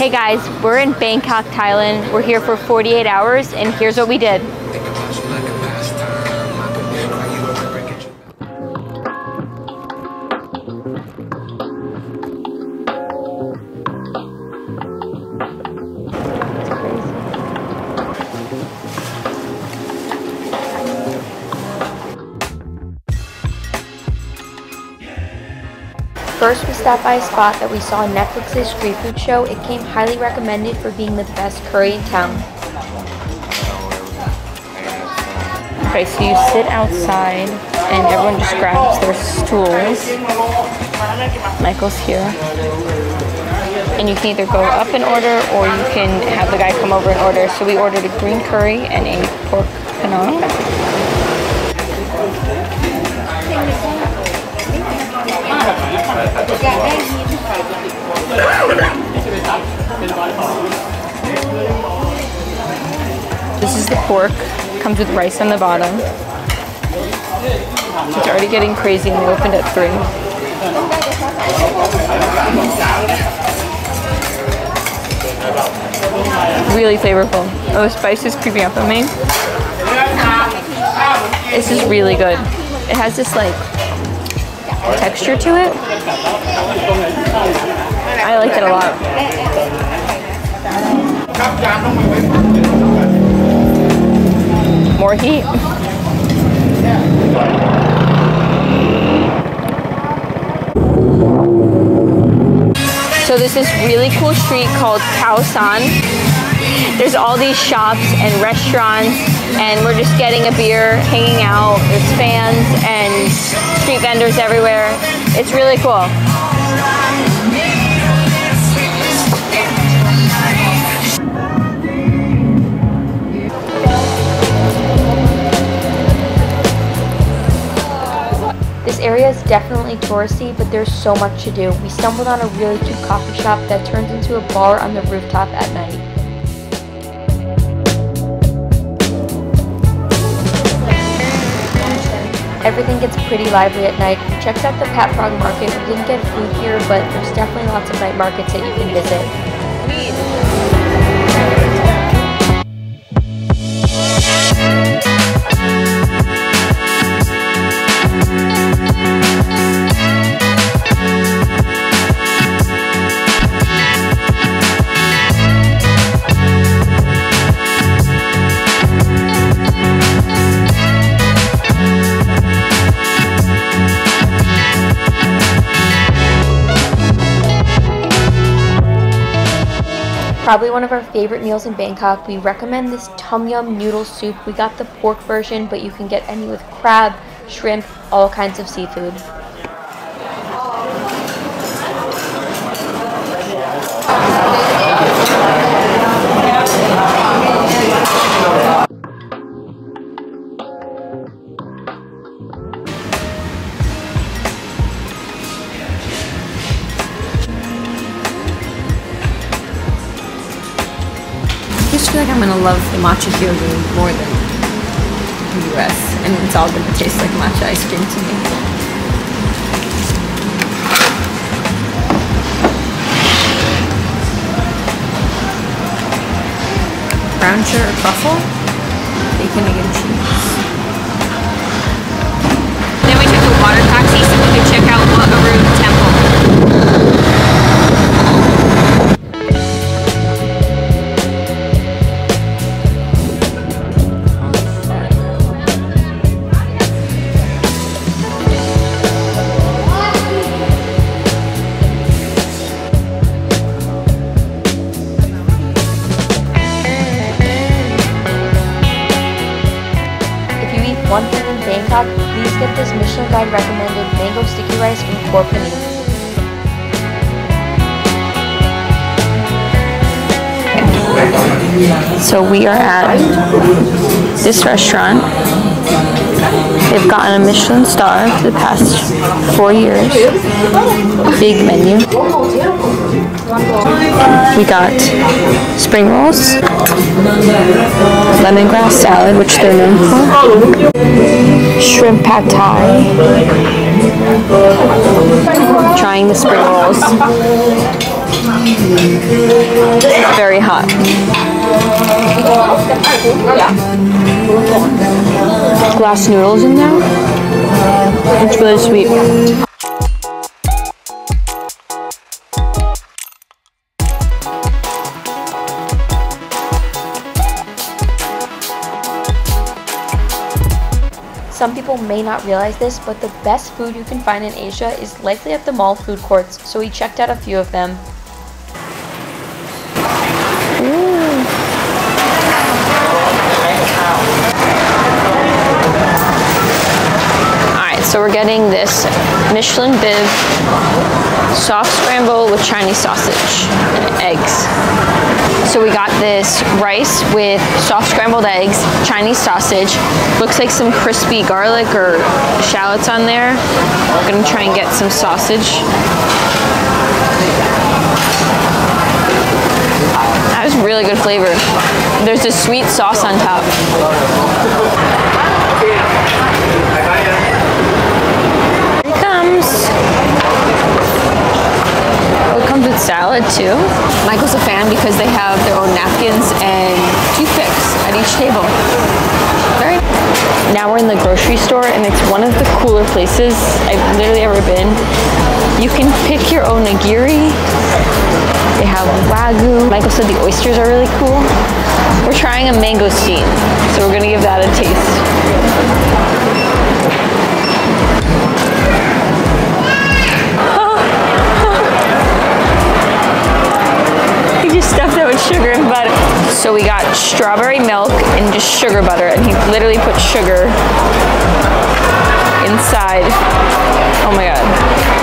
Hey guys, we're in Bangkok, Thailand. We're here for 48 hours and here's what we did. First, we stopped by a spot that we saw on Netflix's street food show. It came highly recommended for being the best curry in town. Okay, so you sit outside and everyone just grabs their stools. Michael's here. And you can either go up and order or you can have the guy come over and order. So we ordered a green curry and a pork This is the pork. Comes with rice on the bottom. It's already getting crazy and we opened at 3. Really flavorful. Oh, the spice is creeping up on me. This is really good. It has this like texture to it. I like it a lot. More heat. So this is really cool street called Khao San. There's all these shops and restaurants and we're just getting a beer, hanging out. There's fans and street vendors everywhere. It's really cool. This area is definitely touristy, but there's so much to do. We stumbled on a really cute coffee shop that turns into a bar on the rooftop at night. Everything gets pretty lively at night. We checked out the Pat Frog Market. We didn't get food here, but there's definitely lots of night markets that you can visit. Probably one of our favorite meals in Bangkok. We recommend this tom yum noodle soup. We got the pork version, but you can get any with crab, shrimp, all kinds of seafood. Like I'm gonna love the matcha here more than the US, and it's all gonna taste like matcha ice cream to me. Brown sugar truffle, bacon, egg, and cheese. One thing in Bangkok, please get this Michelin Guide recommended mango sticky rice Kor Panich. So we are at this restaurant. They've gotten a Michelin star for the past four years. Big menu. We got spring rolls, lemongrass salad, which they're known for, shrimp pad thai, trying the spring rolls. very hot. Glass noodles in there. It's really sweet. Some people may not realize this, but the best food you can find in Asia is likely at the mall food courts, so we checked out a few of them. So we're getting this Michelin Bib soft scramble with Chinese sausage and eggs. So we got this rice with soft scrambled eggs, Chinese sausage, looks like some crispy garlic or shallots on there. I'm gonna try and get some sausage. That was really good flavor. There's a sweet sauce on top. Here it comes comes with salad too. Michael's a fan because they have their own napkins and toothpicks at each table. Very now we're in the grocery store and it's one of the cooler places I've literally ever been. You can pick your own nigiri. They have wagyu. Michael said the oysters are really cool. We're trying a mangosteen, so we're gonna give that a taste. So we got strawberry milk and just sugar butter, and he literally put sugar inside. Oh my god.